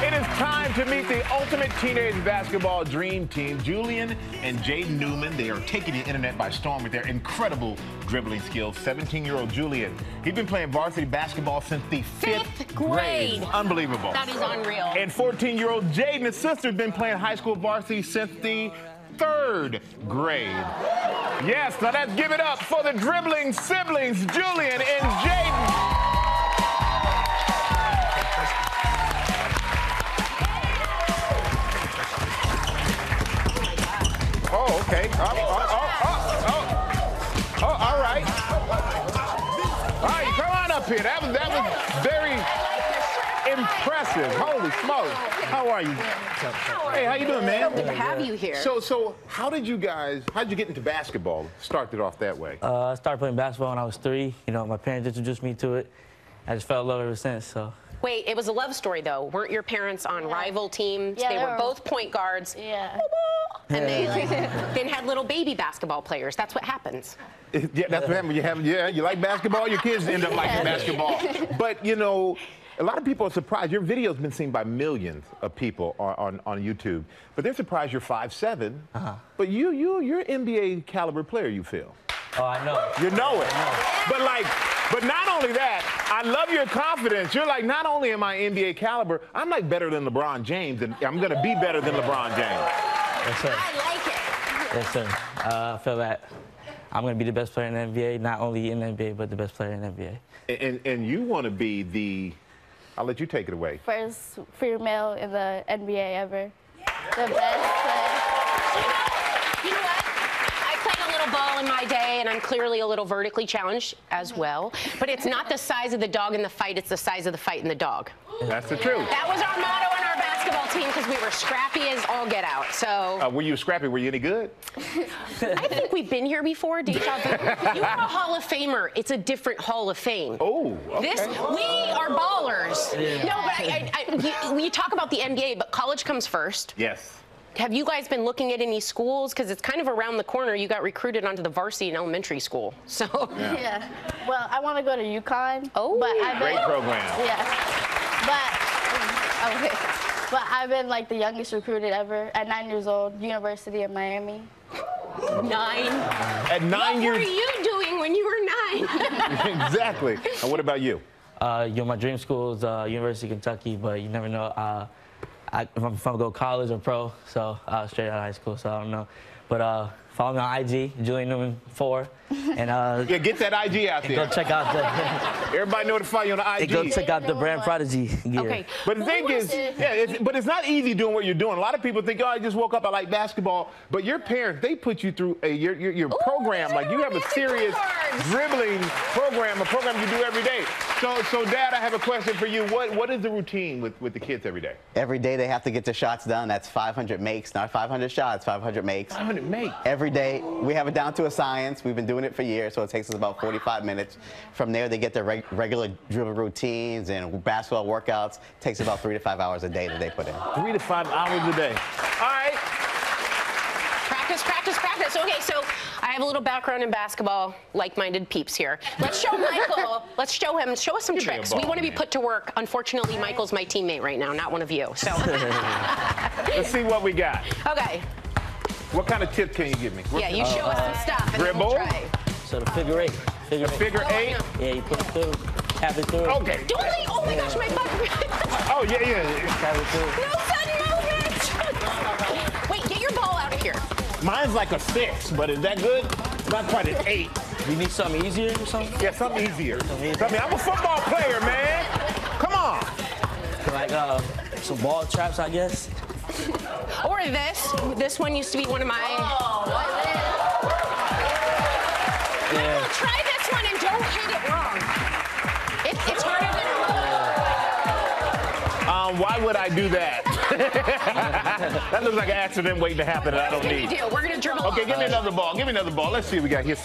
It is time to meet the ultimate teenage basketball dream team. Julian and Jaden Newman, they are taking the internet by storm with their incredible dribbling skills. 17-year-old Julian, he's been playing varsity basketball since the fifth, Fifth grade. Unbelievable. That is unreal. And 14-year-old Jaden, his sister, has been playing high school varsity since the third grade. Yes, now let's give it up for the dribbling siblings, Julian and Jaden. Okay. Oh, oh, oh, oh, oh. Oh, all right. All right, come on up here. That was that was very impressive. Holy smokes. How are you? Hey, how you doing, man? Good to have you here. So, so how did you guys? How did you get into basketball? Started off that way. Uh, I started playing basketball when I was three. You know, my parents introduced me to it. I just fell in love ever since. So Wait, it was a love story though. Weren't your parents on rival teams? Yeah, they they were were- both point guards. Yeah. And they then had little baby basketball players. That's what happens. yeah, that's what happened. You have, yeah, you like basketball. Your kids end up liking basketball. But you know, a lot of people are surprised. Your video's been seen by millions of people on, on, on YouTube. But they're surprised you're 5'7". Uh-huh. But you, you, you're an NBA caliber player. You feel. oh, I know. You know it. But like, but not only that, I love your confidence. You're like, not only am I NBA caliber, I'm like better than LeBron James, and I'm gonna be better than LeBron James. Yes, sir. I like it. Yes, sir. Uh, I feel that I'm gonna be the best player in the NBA, not only in the NBA, but the best player in the NBA. And and you want to be the. I'll let you take it away. First female in the NBA ever. The best player. You know what? I played a little ball in my day, and I'm clearly a little vertically challenged as well. But it's not the size of the dog in the fight; it's the size of the fight in the dog. That's the truth. That was our motto in our basketball team because we were scrappy as all get out. So Uh, were you scrappy? Were you any good? I think we've been here before, Deja vu. You are a Hall of Famer. It's a different Hall of Fame. Oh, okay. This, we are ballers. No, but I, I, I, you, you talk about the NBA, but college comes first. Yes. Have you guys been looking at any schools? Because it's kind of around the corner. You got recruited onto the varsity in elementary school. So, Yeah. Well, I want to go to UConn. Oh. But I've been, Great program. Yeah. But, okay. But I've been like the youngest recruited ever at nine years old, University of Miami. nine. At nine what years. What were you doing when you were nine? exactly. And what about you? Uh, you know, my dream school is uh, University of Kentucky, but you never know uh, I, if, I'm, if I'm gonna go college or pro. So uh, straight out of high school, so I don't know. But uh, follow me on IG, Julian Newman four, and uh, Yeah, get that IG out there. go check out the Everybody notify you on the and IG. go check out the brand Prodigy. gear. okay. But the thing is, yeah, it's, but it's not easy doing what you're doing. A lot of people think, oh, I just woke up, I like basketball. But your parents, they put you through a your your, your program. Like you have a serious cards. dribbling program, a program you do every day. So, so Dad, I have a question for you. What what is the routine with, with the kids every day? Every day they have to get the shots done. That's 500 makes, not 500 shots, 500 makes. 500 make. Every day, we have it down to a science. We've been doing it for years, so it takes us about 45 minutes. From there, they get their reg- regular dribble routines and basketball workouts. takes about three to five hours a day that they put in. Three to five hours a day. All right. Practice, practice, practice. Okay, so I have a little background in basketball, like-minded peeps here. Let's show Michael. let's show him. Show us some Give me a tricks. we want to be put to work. Unfortunately, Michael's my teammate right now, not one of you. So, Let's see what we got. okay. What kind of tip can you give me? Yeah, you show us some stuff, and we'll dribble? try. So the figure eight, figure eight. Figure eight. no. Yeah, you put it through, tap it through. Okay. Don't leave. Oh my gosh, my butt. Oh yeah, yeah. yeah. Tap it through. no sudden movement. Wait, get your ball out of here. Mine's like a six, but is that good? Not quite an eight. You need something easier or something? Yeah, something easier. easier. I mean, I'm a football player, man. Come on. Like uh, some ball traps, I guess. This. This one used to be one of my. Yeah. Try this one and don't hit it wrong. It, it's harder than Um, why would I do that? that looks like an accident waiting to happen that I don't What do you need. do? We're gonna dribble. Okay, off. give me another ball. Give me another ball. Let's see what we got here.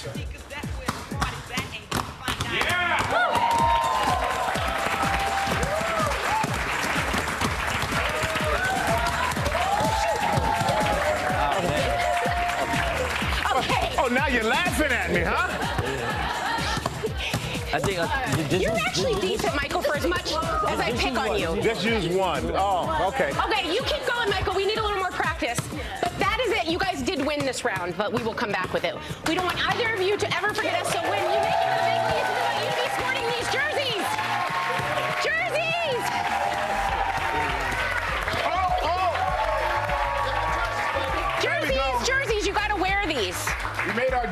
Laughing at me, huh? I think uh, j- just You're use- actually just- decent, Michael, for as much as I pick on one, you. Just use one. Oh, okay. Okay, you keep going, Michael. We need a little more practice. But that is it. You guys did win this round, but we will come back with it. We don't want either of you to ever forget us. So when you make it to the big leagues, we want you to be sporting these jerseys. Jerseys!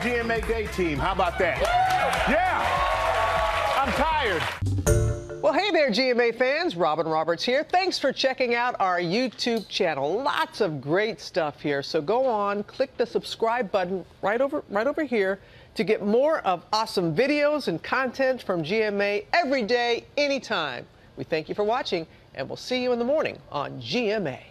GMA Day team. How about that? Yeah. I'm tired. Well, hey there, GMA fans. Robin Roberts here. Thanks for checking out our YouTube channel. Lots of great stuff here. So go on, click the subscribe button right over right over here to get more of awesome videos and content from GMA every day, anytime. We thank you for watching, and we'll see you in the morning on GMA.